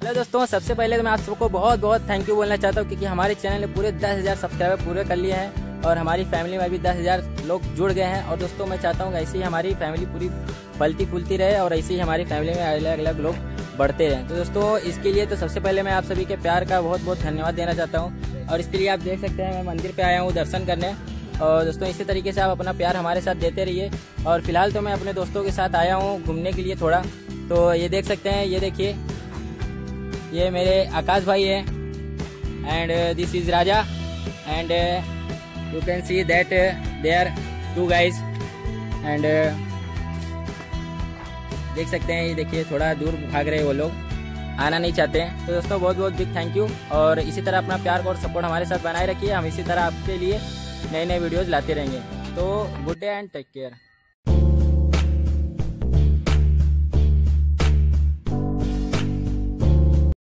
Hello दोस्तों, सबसे पहले तो मैं आप सबको बहुत बहुत थैंक यू बोलना चाहता हूँ, क्योंकि हमारे चैनल ने पूरे दस हज़ार सब्सक्राइबर पूरे कर लिए हैं और हमारी फैमिली में भी दस हज़ार लोग जुड़ गए हैं। और दोस्तों, मैं चाहता हूँ ऐसे ही हमारी फैमिली पूरी फलती फूलती रहे और ऐसे ही हमारी फैमिली में अलग अलग लोग बढ़ते रहें। तो दोस्तों, इसके लिए तो सबसे पहले मैं आप सभी के प्यार का बहुत बहुत धन्यवाद देना चाहता हूँ। और इसके लिए आप देख सकते हैं, मैं मंदिर पर आया हूँ दर्शन करने। और दोस्तों, इसी तरीके से आप अपना प्यार हमारे साथ देते रहिए। और फ़िलहाल तो मैं अपने दोस्तों के साथ आया हूँ घूमने के लिए थोड़ा। तो ये देख सकते हैं, ये देखिए ये मेरे आकाश भाई है। And this is Raja and you can see that they are two guys and देख सकते हैं, ये देखिए, थोड़ा दूर भाग रहे वो लोग। आना नहीं चाहते हैं। तो दोस्तों, बहुत बहुत बिग थैंक यू और इसी तरह अपना प्यार और सपोर्ट हमारे साथ बनाए रखिए। हम इसी तरह आपके लिए नए नए वीडियोज़ लाते रहेंगे। तो good day and take care